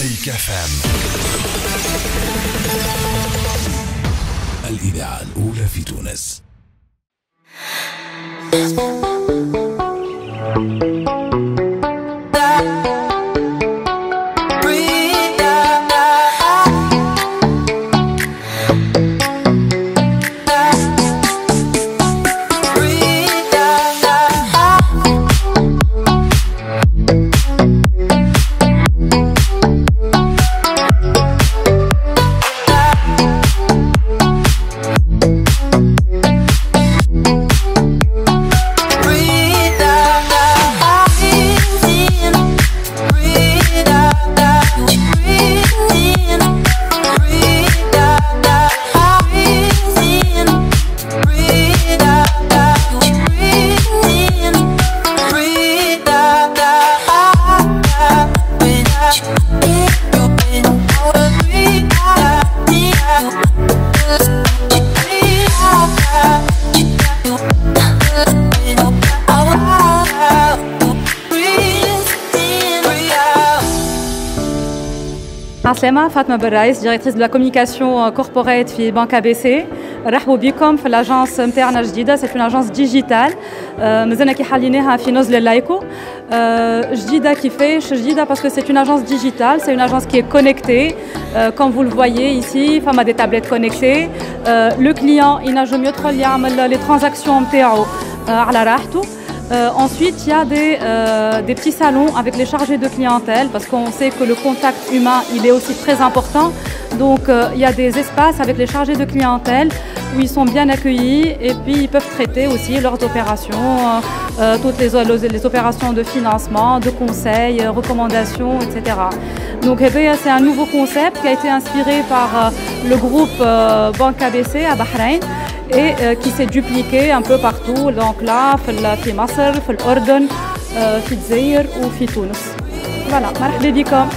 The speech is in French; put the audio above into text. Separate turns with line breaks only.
مزيك اف أم؟ الإذاعة الأولى في تونس.
عسلامة فاطمة بالرايس directrice de la communication corporate في بنك ABC رحبوا بكم في الاجونس نتاعنا الجديده سي اون اجونس ديجيتال مازلنا كي حليناها في نزل اللايكو جديده كيفاش جديده باسكو سي اون اجونس ديجيتال سي اون اجونس كي كونيكتي كوم فو الفويي ici فما دي تابلت كونيكتي لو كليون ينجم يدخل يعمل لي ترانزاكسيون نتاعو على راحته Euh, ensuite, il y a des, euh, des, petits salons avec les chargés de clientèle parce qu'on sait que le contact humain, il est aussi très important. Donc, euh, il y a des espaces avec les chargés de clientèle où ils sont bien accueillis et puis ils peuvent traiter aussi leurs opérations, toutes les, les, opérations de financement, de conseil, recommandations, etc. Donc, c'est un nouveau concept qui a été inspiré par le groupe Banque ABC à Bahreïn et qui s'est dupliqué un peu partout. Donc là في مصر في الأردن في الجزائر وفي تونس. فوالا مرحبا بكم.